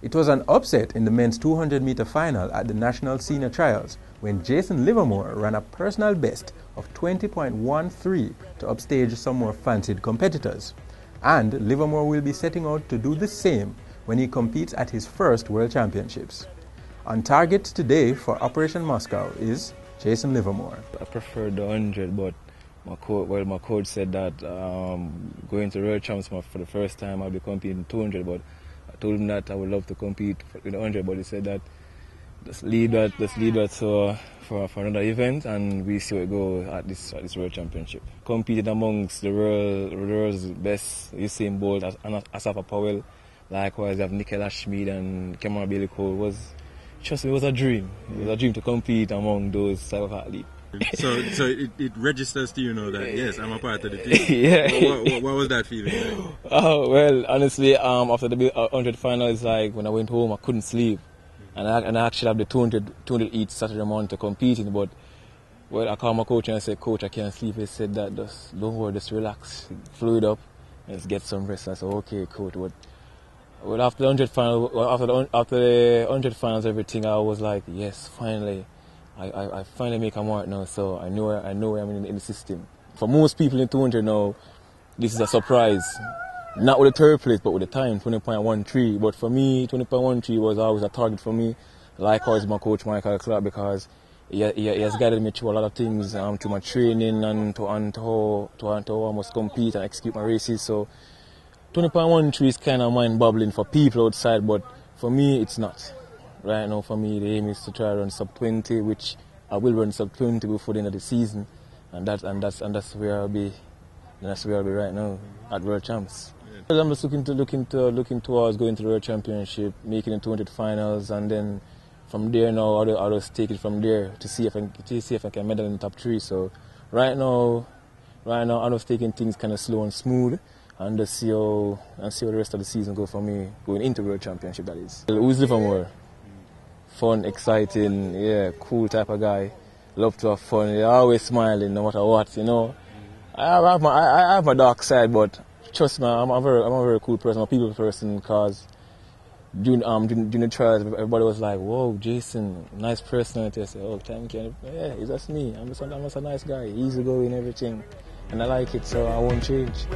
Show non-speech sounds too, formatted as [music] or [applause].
It was an upset in the men's 200 meter final at the National Senior Trials when Jason Livermore ran a personal best of 20.13 to upstage some more fancied competitors. And Livermore will be setting out to do the same when he competes at his first World Championships. On target today for Operation Moscow is Jason Livermore. I prefer the 100, but my coach, well, my coach said that um, going to World Champs for the first time, I'll be competing 200, but told him that I would love to compete in the 100, but he said that let's lead that, let's lead that so, for, for another event, and we see it go at this at this World Championship. Competed amongst the world, the world's best, Usain Bolt, as Asafa Powell, likewise you have Nickel Ashmeade and Kemar Bailey Cole. Was trust me, it was a dream. It was a dream to compete among those type of athletes. So, so it, it, registers to you know that yes, I'm a part of the team. [laughs] yeah. What, what, what, was that feeling? Like? Oh well, honestly, um, after the 100 final, it's like when I went home, I couldn't sleep, and I, and I actually have the 200 200 each Saturday morning to compete in. But well, I called my coach and I said, Coach, I can't sleep. He said that just don't worry, just relax, fluid up, let's get some rest. I said, Okay, coach. What? Well, after the 100 final, after the after the 100 finals, everything, I was like, yes, finally. I, I, I finally make a mark now, so I know I know where I'm in, in, the system. For most people in 200 now, this is a surprise. Not with the third place, but with the time, 20.13. But for me, 20.13 was always a target for me. Likewise, my coach Michael Clark, because he, he, he, has guided me through a lot of things, um, through my training and to, and to, how, to, to how I must compete and execute my races. So 20.13 is kind of mind bubbling for people outside, but for me, it's not right now for me the aim is to try to run sub 20 which I will run sub 20 before the end of the season and that and that's and that's where I'll be that's where I'll be right now at World Champs. Yeah. I'm just looking to looking to looking towards going to the World Championship, making the 200 finals and then from there now I'll, I'll just take it from there to see if I to see if I can medal in the top three. So right now right now I'm just taking things kind of slow and smooth and just see how and see how the rest of the season go for me going into World Championship that is. Who's Livermore? Fun, exciting, yeah, cool type of guy. Love to have fun. Always smiling no matter what, you know. I have my I have my dark side, but trust me, I'm a very I'm a very cool person, I'm a people person because during um during, during the trials everybody was like, Whoa, Jason, nice personality. I said, Oh, thank you. Yeah, it's just me. I'm just, I'm just a nice guy, easy going, everything. And I like it, so I won't change.